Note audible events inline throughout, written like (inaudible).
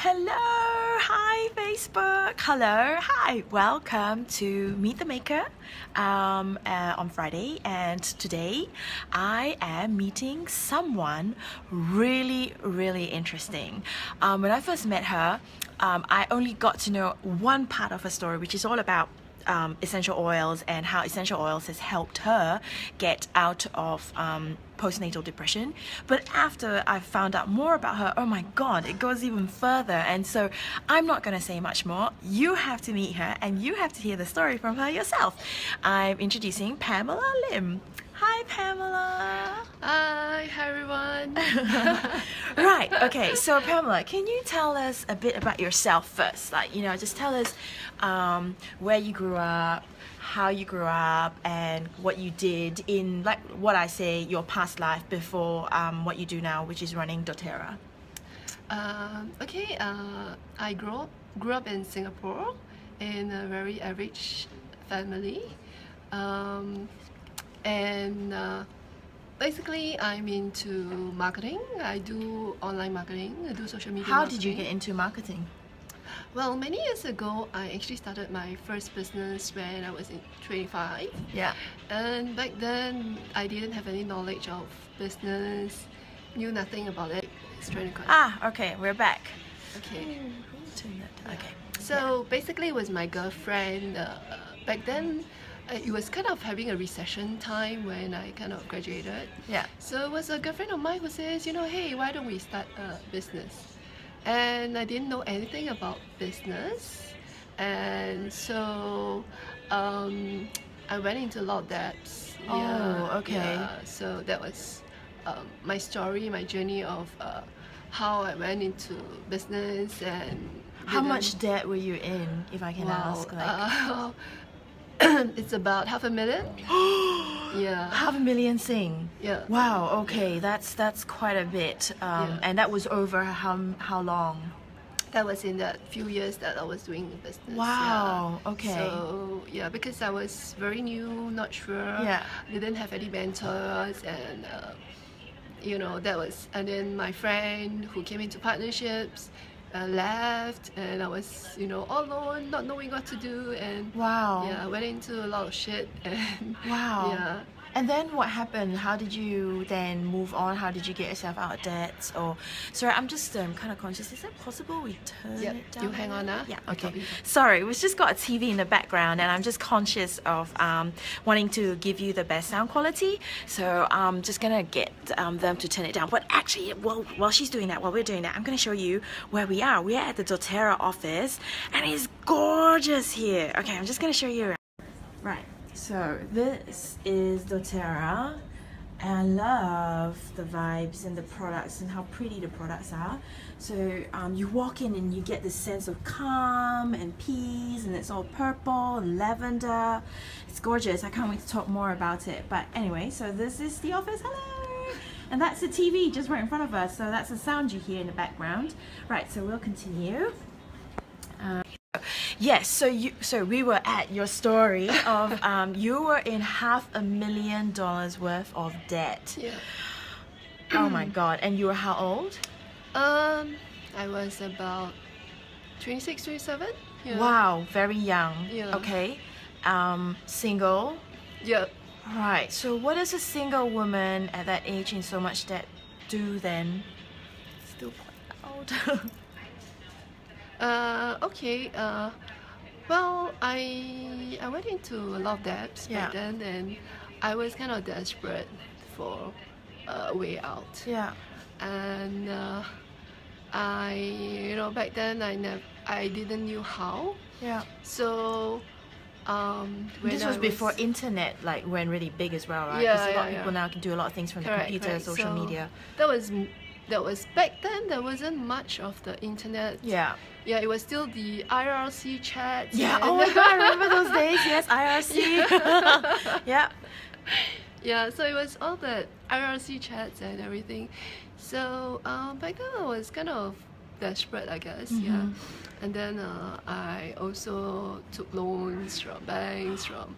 Hello, hi Facebook. Hello, hi. Welcome to Meet the Maker um, uh, on Friday, and today I am meeting someone really, really interesting. Um, when I first met her, um, I only got to know one part of her story, which is all about um, essential oils and how essential oils has helped her get out of um, postnatal depression. But after I found out more about her, oh my god, it goes even further. And so I'm not going to say much more. You have to meet her and you have to hear the story from her yourself. I'm introducing Pamela Lim. Hi, Pamela. Hi, hi everyone. (laughs) right, okay, so Pamela, can you tell us a bit about yourself first? Like, you know, just tell us um, where you grew up, how you grew up, and what you did in, like, what I say, your past life before um, what you do now, which is running doTERRA. Um, okay, uh, I grew up, grew up in Singapore in a very average family. Um, and uh, basically I'm into marketing. I do online marketing, I do social media How marketing. did you get into marketing? Well, many years ago, I actually started my first business when I was in 25. Yeah. And back then, I didn't have any knowledge of business, knew nothing about it. It's trying to Ah, okay, we're back. Okay. Turn that down. Okay. So basically, it was my girlfriend. Uh, back then, uh, it was kind of having a recession time when I kind of graduated. Yeah. So it was a girlfriend of mine who says, you know, hey, why don't we start a business? And I didn't know anything about business. And so um, I went into a lot of debts. Oh, okay. yeah. So that was um, my story, my journey of uh, how I went into business and How much debt were you in, if I can Wow, ask? Like, uh, (laughs) (clears throat) it's about half a million. (gasps) yeah. half a million sing. Yeah. Wow. Okay, that's that's quite a bit. Um, Yeah. And that was over how how long? That was in that few years that I was doing the business. Wow, yeah. okay. So yeah, because I was very new, not sure. Yeah. Didn't have any mentors, and uh, you know that was. And then my friend who came into partnerships uh, left, and I was you know all alone, not knowing what to do, and Wow. yeah, I went into a lot of shit, (laughs) and Wow. yeah. And then what happened? How did you then move on? How did you get yourself out of debt? Or sorry, I'm just um, kind of conscious. Is it possible we turn Yep, it down? you hang on, ah. Yeah. Okay. Sorry, we've just got a TV in the background, and I'm just conscious of um, wanting to give you the best sound quality. So I'm just gonna get um, them to turn it down. But actually, while while she's doing that, while we're doing that, I'm gonna show you where we are. We are at the DoTerra office, and it's gorgeous here. Okay, I'm just gonna show you around. Right, so this is doTERRA. and I love the vibes and the products and how pretty the products are. So um, you walk in and you get this sense of calm and peace, and it's all purple and lavender. It's gorgeous. I can't wait to talk more about it. But anyway, so this is the office. Hello! And that's the TV just right in front of us. So that's the sound you hear in the background. Right, so we'll continue. Yes, so you so we were at your story of (laughs) um, you were in half a million dollars worth of debt. Yeah. Oh my (clears throat) god! And you were how old? Um, I was about 26, 27. Yeah. Wow, very young. Yeah. Okay. Um, single. Yeah. Right. So what does a single woman at that age in so much debt do then? Still quite old. (laughs) Uh, okay. Uh, well, I I went into a lot of debts Yeah. back then, and I was kind of desperate for a way out. yeah. And uh, I, you know, back then I never, I didn't knew how. Yeah. So, um, when this I was before internet like went really big as well, right? Yeah, Because a lot of yeah, people yeah. now can do a lot of things from Correct, the computer, social So, media. That was that was back then. There wasn't much of the internet. Yeah. Yeah, it was still the IRC chats. Yeah. Oh my god, I remember (laughs) those days. Yes, IRC. (laughs) yeah. yeah, so it was all the IRC chats and everything. So um, back then I was kind of desperate, I guess. Yeah, Mhm. and then uh, I also took loans from banks, from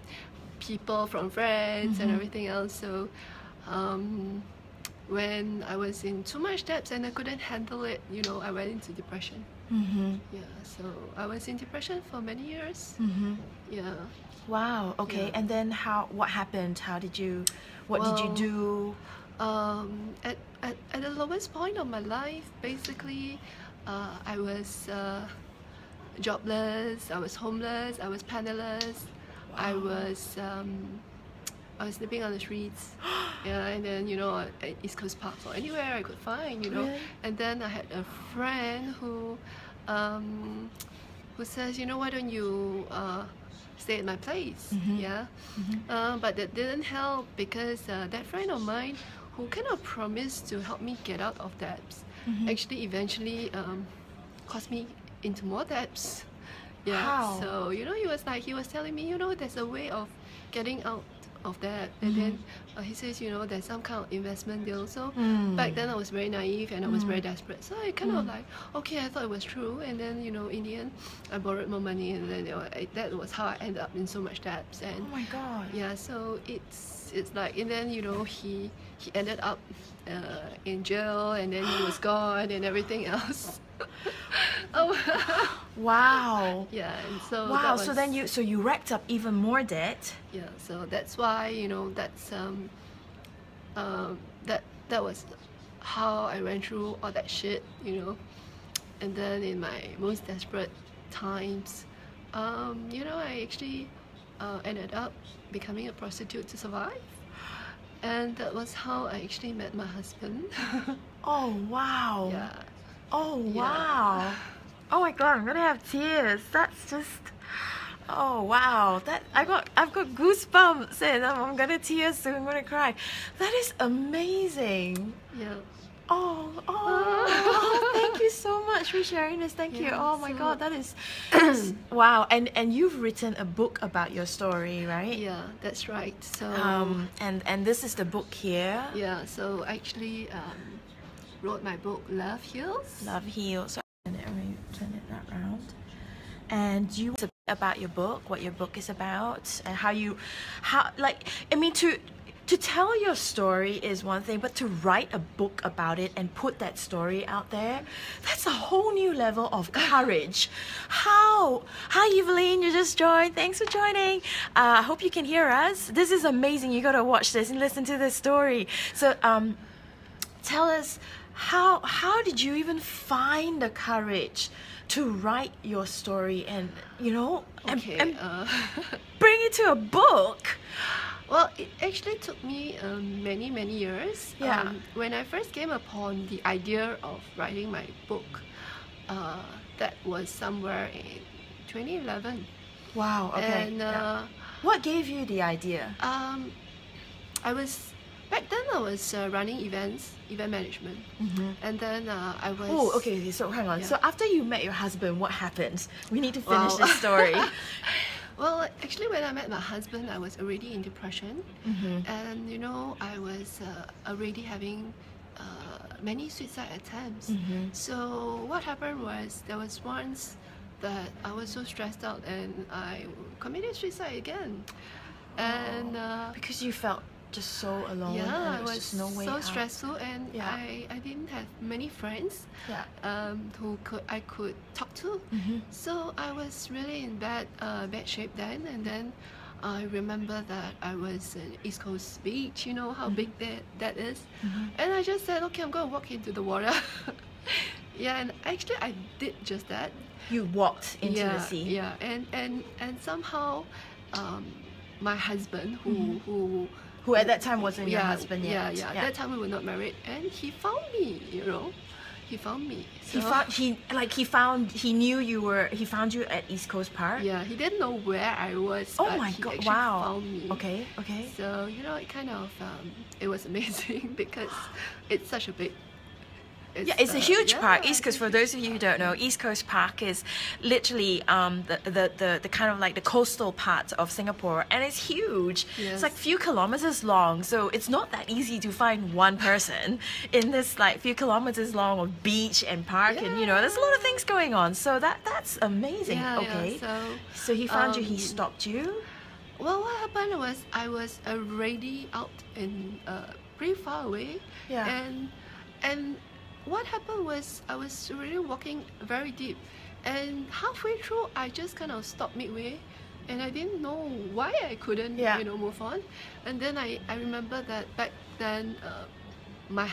people, from friends, and Mhm. everything else. So um, when I was in too much debts and I couldn't handle it, you know, I went into depression. Mm-hmm. Yeah, so I was in depression for many years. Mm-hmm. Yeah. Wow. Okay. Yeah. And then how? What happened? How did you? What did you do? Um, at, at, at the lowest point of my life, basically, uh, I was uh, jobless, I was homeless, I was penniless, I was um, I was sleeping on the streets. (gasps) yeah, and then you know at East Coast Park or anywhere I could find, you know. Really? And then I had a friend who um, who says, you know, why don't you uh, stay at my place? Mhm. Yeah. Mhm. Uh, but that didn't help because uh, that friend of mine who kind of promised to help me get out of debts Mhm. actually eventually um, caused me into more debts. Yeah. How? So you know, he was like he was telling me, you know, there's a way of getting out of that, and then uh, he says, you know, there's some kind of investment deal. So Mm. back then I was very naive and I was very Mm. desperate. So I kind of like, okay, I thought it was true, and then you know, in the end, I borrowed more money, and then you know, I, that was how I ended up in so much debts. And Oh my God. yeah, so it's it's like and then you know he he ended up uh, in jail and then he was gone and everything (laughs) else. Oh Wow. yeah, and so Wow. that So then you so you racked up even more debt. yeah, so that's why you know that's um um that that was how I went through all that shit, you know, and then in my most desperate times, um, you know, I actually uh, ended up becoming a prostitute to survive. And that was how I actually met my husband. (laughs) Oh wow. yeah. Oh Yeah. wow. Oh my god, I'm gonna have tears. That's just Oh wow. That I got I've got goosebumps and I'm, I'm gonna tears soon, I'm gonna cry. That is amazing. Yeah. Oh, oh, (laughs) thank you so much for sharing this. Thank you. Oh my so- god, that is (clears throat) wow. And and you've written a book about your story, right? Yeah, that's right. So Um and and this is the book here. yeah, so actually um, wrote my book Love Heals. Love heals. So turn it turn it that round. And you about your book, what your book is about, and how you, how like I mean to. To tell your story is one thing, but to write a book about it and put that story out there, that's a whole new level of courage. How? Hi, Evelyn, you just joined. Thanks for joining. Uh, I hope you can hear us. This is amazing. You gotta watch this and listen to this story. So, um, tell us how how did you even find the courage to write your story and you know and, Okay. and uh, (laughs) bring it to a book well, it actually took me um, many many years. Yeah. Um, when I first came upon the idea of writing my book, uh, that was somewhere in 2011. wow okay And yeah. uh, what gave you the idea um, I was back then I was uh, running events, event management, and then uh, I was. oh okay so hang on Yeah. so after you met your husband what happened we need to finish this story (laughs) Well, actually, when I met my husband, I was already in depression, Mhm. and you know, I was uh, already having uh, many suicide attempts. Mhm. So what happened was there was once that I was so stressed out, and I committed suicide again, and. Uh, because you felt just so alone yeah, and I there was, was just no way so out. stressful, and Yeah. I, I didn't have many friends yeah um, who could I could talk to. Mhm. So I was really in bad uh, bad shape then, and then I remember that I was in East Coast Beach. You know how big that that is, Mhm. and I just said, okay, I'm gonna walk into the water. (laughs) yeah, and actually I did just that. you walked into yeah, the sea Yeah, and and and somehow, um, my husband who Mhm. who who at that time wasn't your husband yet Yeah, yeah, At That time we were not married, and he found me. You know, he found me. He found he like he found he knew you were he found you at East Coast Park. Yeah, he didn't know where I was. Oh my god! Wow. Found me. Okay. Okay. So you know, it kind of um, it was amazing (laughs) because it's such a big. Yeah, it's a uh, huge yeah, park. it's East Coast, for those of you who don't know, East Coast Park is literally um, the, the, the, the kind of like the coastal part of Singapore, and it's huge. It's Yes. like few kilometers long, so it's not that easy to find one person (laughs) in this like few kilometers long of beach and park, and you know, there's a lot of things going on. So that that's amazing. Yeah, yeah, okay. so, so he found you. He um, stopped you. Well, what happened was I was already out in uh, pretty far away. Yeah. And and what happened was I was really walking very deep, and halfway through I just kind of stopped midway, and I didn't know why I couldn't Yeah. you know move on, and then I I remember that back then. Uh, my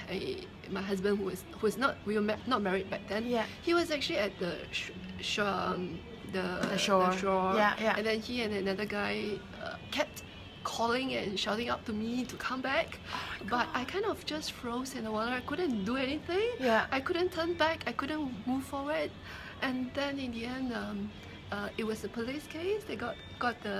my husband who was who was not we were ma- not married back then. Yeah. He was actually at the sh- shore, um, the The shore. Yeah, yeah. And then he and another guy uh, kept calling and shouting out to me to come back. Oh but I kind of just froze in the water. I couldn't do anything. Yeah. I couldn't turn back. I couldn't move forward. And then in the end, um, uh, it was a police case. They got got the,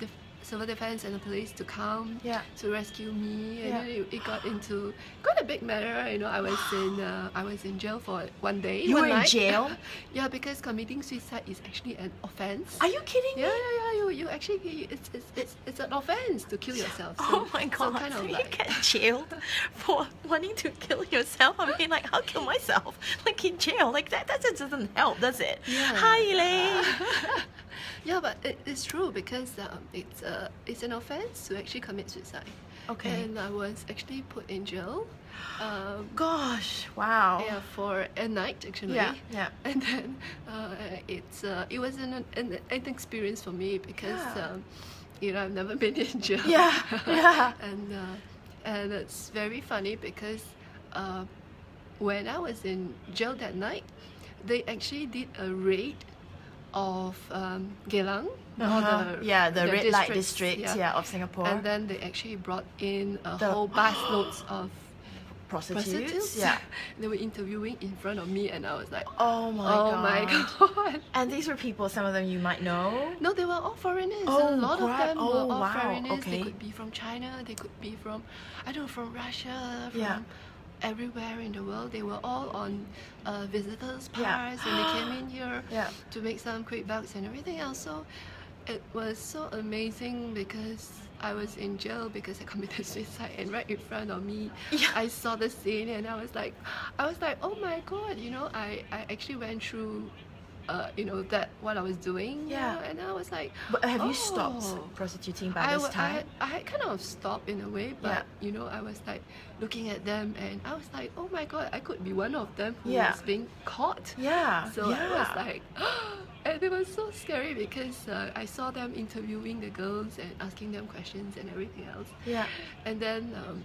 the civil defense and the police to come Yeah. to rescue me, and Yeah. then it, it got into quite a big matter. You know, I was (gasps) in uh, I was in jail for one day. You one were in jail? (laughs) yeah, because committing suicide is actually an offense. Are you kidding yeah, me? yeah, yeah. You, you actually it's, it's it's it's an offense to kill yourself. (laughs) So, oh my so god! kind So of you like, get jailed (laughs) for wanting to kill yourself. I mean, like, I'll kill myself. Like in jail, like that. That doesn't help, does it? Yeah. Hi, Elaine. Yeah, but it, it's true because um, it's uh, it's an offense to actually commit suicide. Okay. And I was actually put in jail. Um, Gosh! Wow. yeah, for a night actually. Yeah, yeah. (laughs) And then uh, it's uh, it was an, an an experience for me because Yeah. um, you know I've never been in (laughs) jail. Yeah, yeah. (laughs) and uh, and it's very funny because uh, when I was in jail that night, they actually did a raid of um, Geylang. Uh-huh. the- yeah, the, red light district, yeah. of Singapore. And then they actually brought in a The- whole busloads of prostitutes. prostitutes. Yeah. (laughs) they were interviewing in front of me, and I was like, Oh my oh god. my god. And these were people. Some of them you might know. No, they were all foreigners. Oh, a lot crap. of them Oh, were all wow. foreigners. Okay. They could be from China. They could be from, I don't know, from Russia, from Yeah. Everywhere in the world. They were all on uh, visitors Yeah. and they came in (gasps) here Yeah. to make some quick bucks and everything else. So it was so amazing because I was in jail because I committed (laughs) suicide, and right in front of me, Yeah. I saw the scene, and I was like, I was like, oh my god, you know, I I actually went through. Uh, you know that what I was doing, you Yeah. know, and I was like, But have you stopped Oh. prostituting by I, this wa- I, had, I had kind of stopped in a way, but Yeah. you know, I was like looking at them, and I was like, oh my god, I could be one of them who Yeah. was being caught. yeah. So yeah. I was like, (gasps) and it was so scary because uh, I saw them interviewing the girls and asking them questions and everything else. yeah. And then um,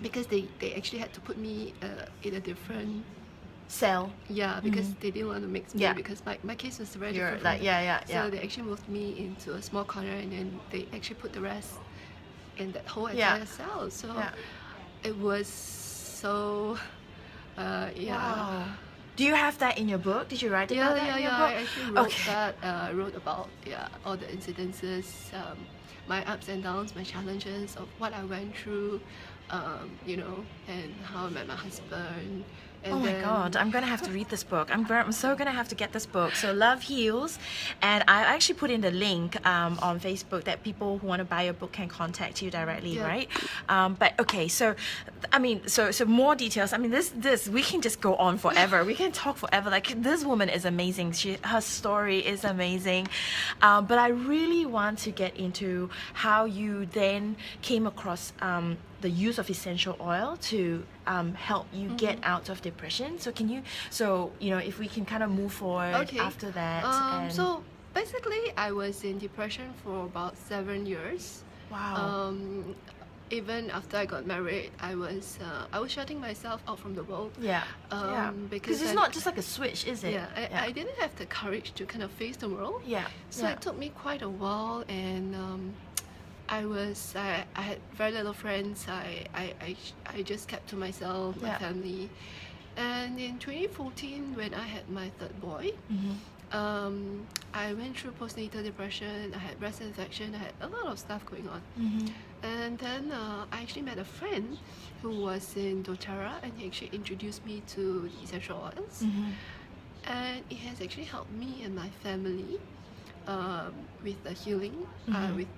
because they, they actually had to put me uh, in a different Cell. yeah because they didn't want to mix me Mm-hmm. Yeah. because my, my case was very You're different. like from yeah, yeah, so they actually moved me into a small corner and then they actually put the rest in that whole Yeah. entire cell. So Yeah. it was so uh, yeah. Wow. Do you have that in your book? Did you write Yeah, about that yeah, in your yeah. book? I actually wrote Okay. that. Uh, wrote about yeah all the incidences, um, my ups and downs, my challenges of what I went through, um, you know, and how I met my husband. And Oh my then, god, I'm gonna have to read this book. I'm, I'm so gonna have to get this book. So Love Heals, and I actually put in the link um, on Facebook that people who want to buy your book can contact you directly, Yeah. right? Um, but okay, so I mean, so so more details. I mean, this this we can just go on forever. we can talk forever. Like this woman is amazing. She her story is amazing, um, but I really want to get into how you then came across. Um, the use of essential oil to um, help you get Mm-hmm. out of depression. So can you? So you know, if we can kind of move forward Okay. after that. Um, so basically, I was in depression for about seven years. wow. Um, even after I got married, I was uh, I was shutting myself out from the world. yeah. yeah. um, Because because it's I- not just like a switch, is it? Yeah, I, I didn't have the courage to kind of face the world. Yeah. So yeah. it took me quite a while, and um, I was I, I had very little friends. I I, I, I just kept to myself, my Yeah. family. And in 2014, when I had my third boy, Mhm. um, I went through postnatal depression. I had breast infection. I had a lot of stuff going on. Mhm. And then uh, I actually met a friend who was in doTERRA, and he actually introduced me to the essential oils Mhm. and it has actually helped me and my family um, with the healing. Uh, Mhm. with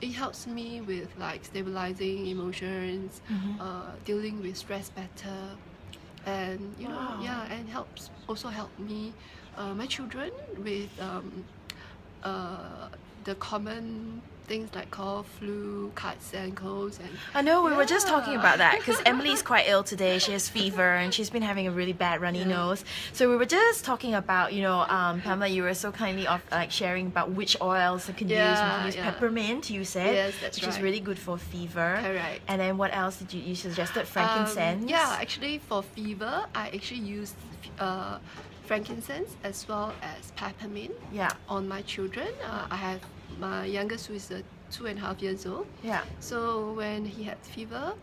it helps me with like stabilizing emotions, Mhm. uh, dealing with stress better, and you Wow. know yeah, and helps also help me, uh, my children with um, uh, the common things like cough, flu, cuts, and colds. And I know we were just talking about that because Emily's (laughs) quite ill today. She has fever and she's been having a really bad runny Yeah. nose. So we were just talking about, you know, um, Pamela, you were so kindly of like sharing about which oils I can use. We Yeah, can use peppermint, you said, Yes, that's which is really good for fever. Correct. And then what else did you you suggested? Um, Frankincense. yeah, actually for fever, I actually use uh, frankincense as well as peppermint Yeah. on my children. Uh, I have my youngest who is uh, two and a half years old. Yeah. So when he had fever,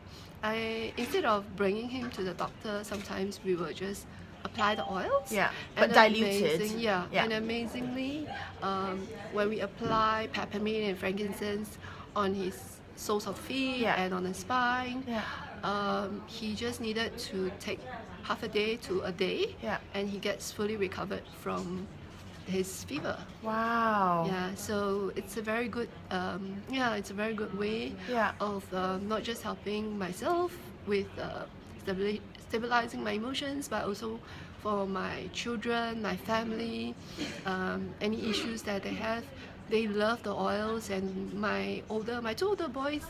I instead of bringing him to the doctor, sometimes we will just apply the oils. Yeah, but And diluted. amazing- yeah, Yeah. and amazingly, um, when we apply peppermint and frankincense on his soles of feet Yeah. and on his spine, Yeah. um, he just needed to take half a day to a day, Yeah. and he gets fully recovered from his fever. Wow. Yeah, so it's a very good, um, yeah, it's a very good way Yeah. of um, not just helping myself with uh, stabili- stabilizing my emotions, but also for my children, my family, um, any issues that they have. They love the oils, and my older, my two older boys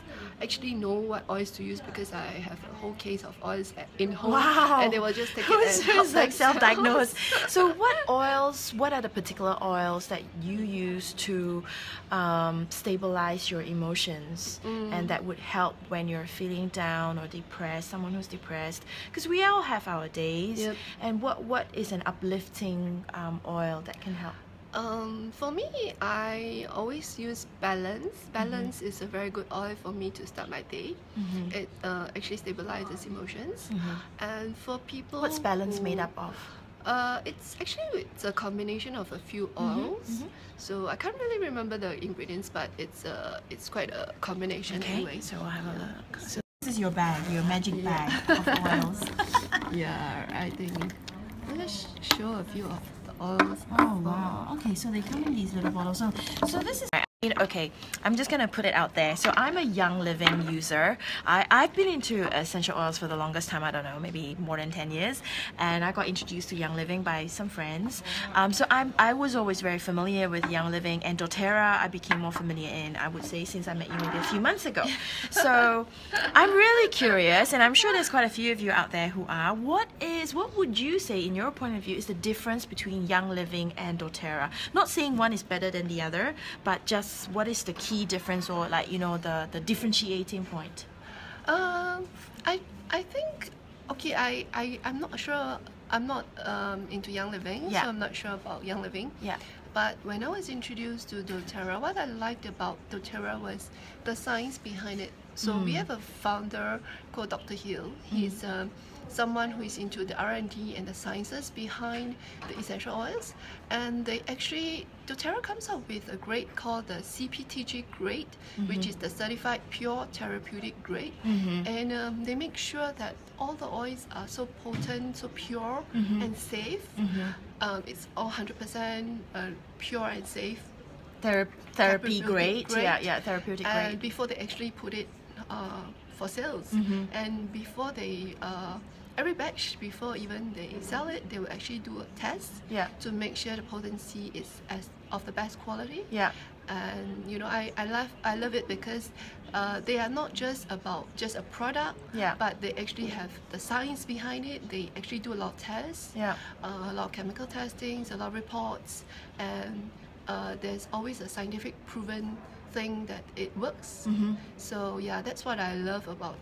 actually know what oils to use because I have a whole case of oils at- in home, Wow. and they will just take (laughs) it and help like themselves. self-diagnosed? (laughs) so what oils? What are the particular oils that you use to um, stabilize your emotions, Mm. and that would help when you're feeling down or depressed? Someone who's depressed, because we all have our days. Yep. And what what is an uplifting um, oil that can help? Um, for me, I always use Balance. Balance is a very good oil for me to start my day. Mhm. It uh, actually stabilizes emotions. Mhm. And for people, What's balance who- made up of? Uh, it's actually it's a combination of a few oils. mhm. So I can't really remember the ingredients, but it's uh, it's quite a combination anyway. so we'll have a look. So this is your bag, your magic Yeah. bag of oils. (laughs) Yeah, I think. I'll just show a few of Oh wow. Okay, so they come in these little bottles. So, so this is. Okay, I'm just gonna put it out there. So I'm a Young Living user. I, I've been into essential oils for the longest time. I don't know, maybe more than 10 years. And I got introduced to Young Living by some friends. Um, so I'm I was always very familiar with Young Living and DoTerra. I became more familiar in I would say since I met you maybe a few months ago. (laughs) So I'm really curious, and I'm sure there's quite a few of you out there who are. What is what would you say, in your point of view, is the difference between Young Living and DoTerra? Not saying one is better than the other, but just what is the key difference, or like you know the the differentiating point? Um, I I think okay. I I I'm not sure. I'm not um, into Young Living, Yeah. so I'm not sure about Young Living. Yeah. But when I was introduced to DoTerra, what I liked about DoTerra was the science behind it. So we Mm. have a founder called Dr. Hill. He's um, someone who is into the R&D and the sciences behind the essential oils. And they actually, doTERRA comes up with a grade called the CPTG grade, which is the Certified Pure Therapeutic Grade. Mhm. And um, they make sure that all the oils are so potent, so pure Mhm. and safe. Mhm. Um, it's all 100% uh, pure and safe. Thera- therapy grade. grade. Yeah, yeah, therapeutic And grade. before they actually put it uh, for sales. Mhm. And before they, uh, every batch, before even they sell it, they will actually do a test Yeah. to make sure the potency is as of the best quality. Yeah. And you know, I, I love I love it because uh, they are not just about just a product, Yeah. but they actually have the science behind it. They actually do a lot of tests, Yeah. uh, a lot of chemical testings, a lot of reports, and uh, there's always a scientific proven thing that it works. Mhm. So yeah, that's what I love about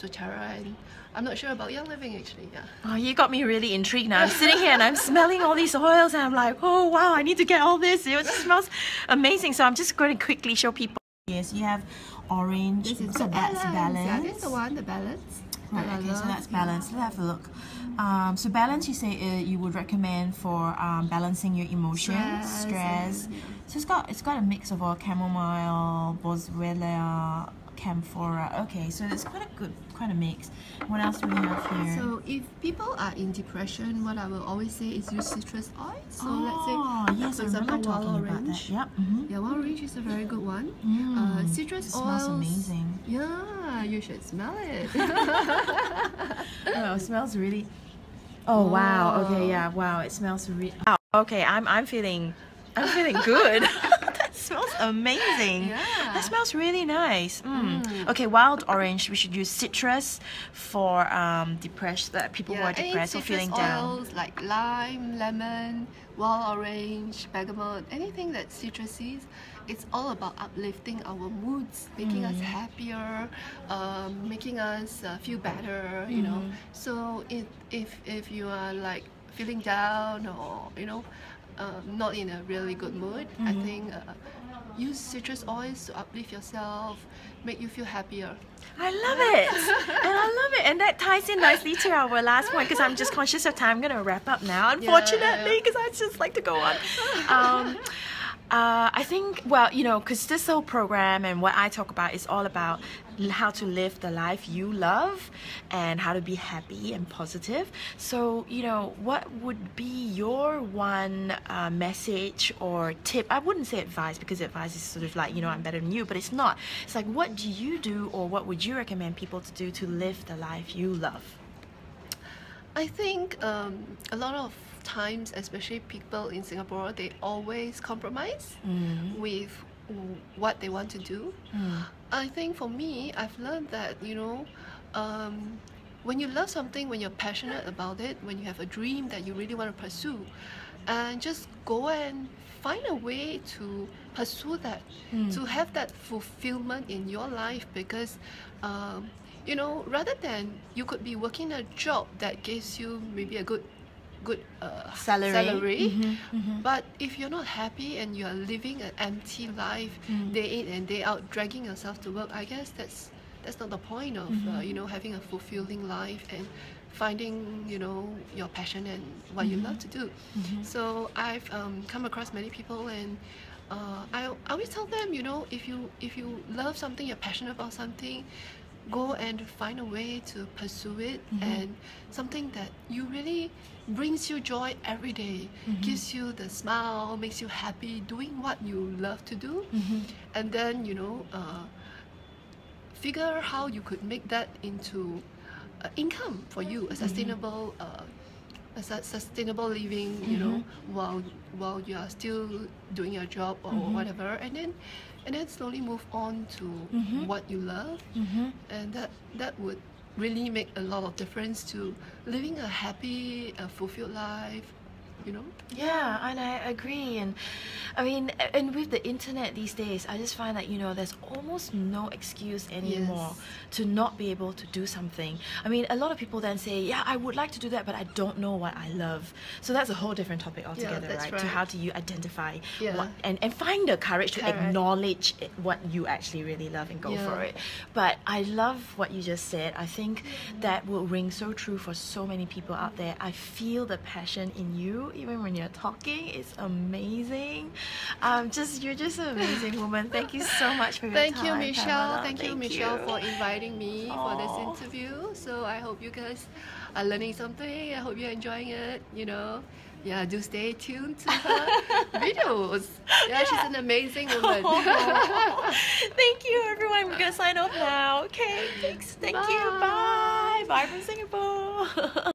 doTERRA, and I'm not sure about Young Living actually. Yeah. Oh, you got me really intrigued now. I'm sitting here and I'm smelling all these oils and I'm like, oh wow, I need to get all this. It smells amazing. So I'm just going to quickly show people. Yes, you have orange. This is so the that's balance. Yeah, this is the one, the balance. Right, okay, so that's balance. Let's have a look. Um, so balance, you say uh, you would recommend for um, balancing your emotions, Stress stress. and- yeah. So it's got it's got a mix of all chamomile, boswellia, camphora. Okay, so it's quite a good quite a mix. What else do we have here? So if people are in depression, what I will always say is use citrus oil. So oh, let's say, yes, for example, wild orange. Yep. Mm-hmm. Yeah, wild orange is a very good one. Mm, uh, citrus it smells amazing. Yeah, you should smell it. (laughs) (laughs) Oh, it smells really. Oh wow. Okay, yeah. Wow, it smells really. Oh, Okay, I'm I'm feeling, I'm feeling good. (laughs) Smells amazing. Yeah. That smells really nice. Mm. Mm. Okay, wild orange. We should use citrus for um, depressed uh, people who are depressed or feeling down. oils like lime, lemon, wild orange, bergamot, anything that's citrusy, it's all about uplifting our moods, making us Mm. happier, um, making us uh, feel better. You know, Mm. so if if if you are like feeling down or you know uh, not in a really good mood, I Mhm. think. Uh, Use citrus oils to uplift yourself, make you feel happier. I love it. and I love it. And that ties in nicely to our last point because I'm just conscious of time. I'm going to wrap up now, unfortunately, because I just like to go on. Um, uh, I think, well, you know, because this whole program and what I talk about is all about how to live the life you love and how to be happy and positive. So, you know, what would be your one uh, message or tip? I wouldn't say advice because advice is sort of like, you know, I'm better than you, but it's not. It's like, what do you do or what would you recommend people to do to live the life you love? I think um, a lot of times, especially people in Singapore, they always compromise Mm. with what they want to do. Mm. I think for me, I've learned that you know, um, when you love something, when you're passionate about it, when you have a dream that you really want to pursue, and just go and find a way to pursue that, Mm. to have that fulfillment in your life because. Um, you know, rather than you could be working a job that gives you maybe a good, good uh, Salary. salary Mhm, mhm. but if you're not happy and you are living an empty life Mm. day in and day out, dragging yourself to work, I guess that's that's not the point of uh, Mhm. you know having a fulfilling life and finding you know your passion and what you love to do. So I've um, come across many people and. Uh, I, I always tell them, you know, if you if you love something, you're passionate about something, go and find a way to pursue it Mhm. and something that you really brings you joy every day, Mhm. gives you the smile, makes you happy doing what you love to do, Mhm. and then you know, uh, figure how you could make that into uh, income for you, a sustainable. Uh, a sustainable living, you know, while while you are still doing your job or Mhm. whatever, and then and then slowly move on to Mhm. what you love, Mhm. and that that would really make a lot of difference to living a happy, a fulfilled life, you know. Yeah, and I agree. And I mean, and with the internet these days, I just find that you know there's almost no excuse anymore Yes. to not be able to do something. I mean, a lot of people then say, "Yeah, I would like to do that, but I don't know what I love." So that's a whole different topic altogether, that's right? To how do you identify Yeah. what and and find the courage to Correct. acknowledge it, what you actually really love and go for it. But I love what you just said. I think that will ring so true for so many people out there. I feel the passion in you, even when you're talking. It's amazing. Um, just you're just an amazing (laughs) woman. Thank you so much for your Thank time. you, Mishell. Pamela. Thank, you, Mishell, for inviting me for this interview. So I hope you guys are learning something. I hope you're enjoying it. You know, yeah, do stay tuned to her (laughs) videos. Yeah, she's an amazing woman. (laughs) Thank you, everyone. We're gonna sign off now. Okay, thanks. Thank you. Bye. Bye from Singapore.